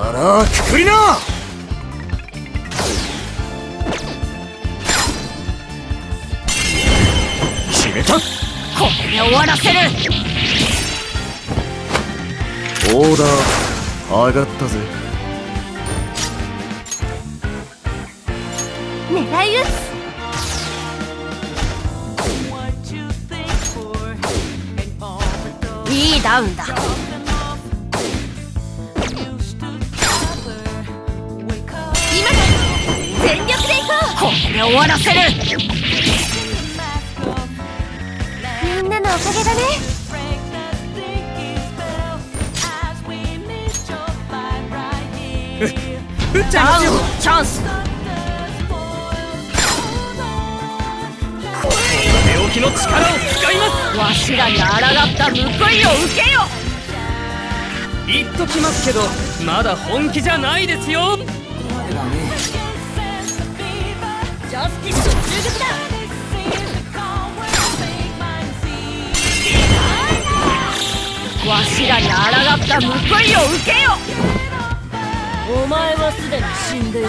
あらくくりな！決めた！これで終わらせる。オーダー上がったぜ。狙い撃ついいダウンだで終わらせる。みんなのおかげだね。打っちダウンのチャンス。だ寝起きの力を使います。わしらに抗った報いを受けよ。言っときますけどまだ本気じゃないですよジャスティスの銃撃だ。わしらに抗った報いを受けよ。お前はすでに死んでいる。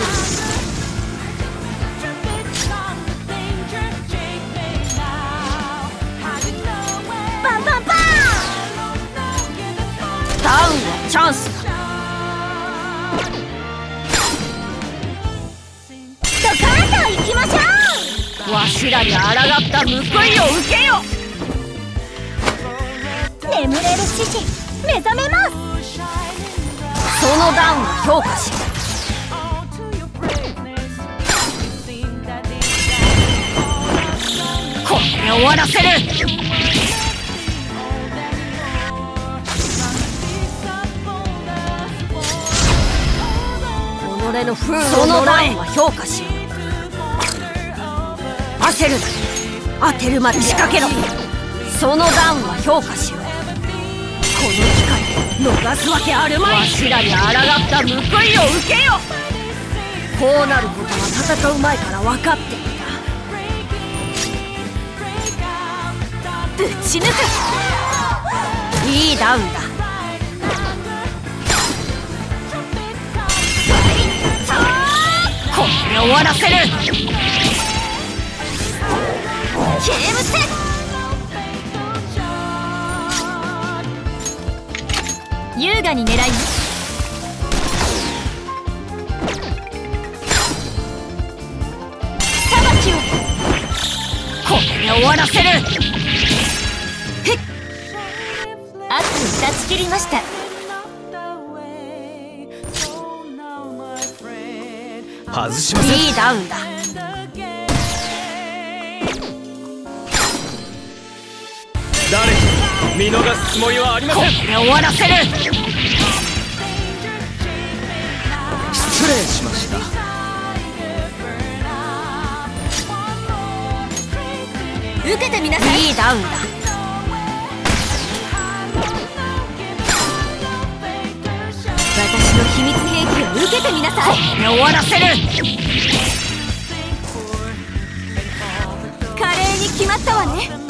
バンバンバン。ダウンはチャンス。わしらに抗った報いを受けよ。眠れる獅子目覚めます。そのダウンを評価し。これで終わらせる。己の不運そのダウンは評価し。よう焦る当てるまで仕掛けろ。そのダウンは評価しようこの機会逃すわけあるまい。わしらに抗った報いを受けよ。こうなることは戦う前から分かっていた。ぶち抜くいいダウンだ。これで終わらせる。ゲームセット。優雅に狙います。これで終わらせる。悪に断ち切りました。外しません。いいダウンだ誰一人見逃すつもりはありまこせん。れで終わらせる。失礼しました。受けてみなさい。いいダウンだ。私の秘密兵器を受けてみなさい。これで終わらせる。華麗に決まったわね